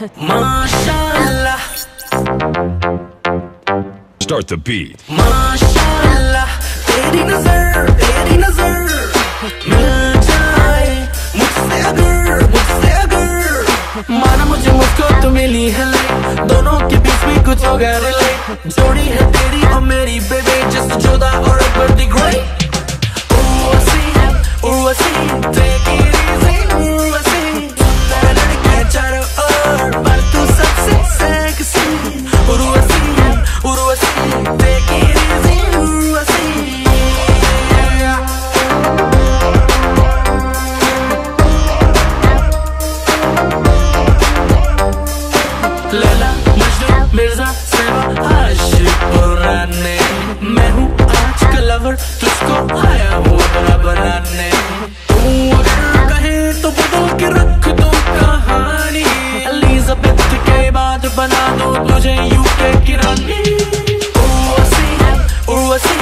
माशाल्लाह। Start the beat. माशाल्लाह। तेरी नज़र तेरी नज़र। मिल जाए मुझसे अगर मुझसे अगर। माना मुझे मुझको तो मिली है। दोनों के बीच में कुछ हो रिलेट जोड़ी है तेरी और मेरी बेबे जस्ट जोदा लैला मजनू मिर्ज़ा सेवा आशिक मैं हूँ आज का लवर तुझको आया हूँ बनाने। तू अगर कहे तो बदल रख दो कहानी। एलिजाबेथ के बना दो तुझे यूके की रानी। उर्वशी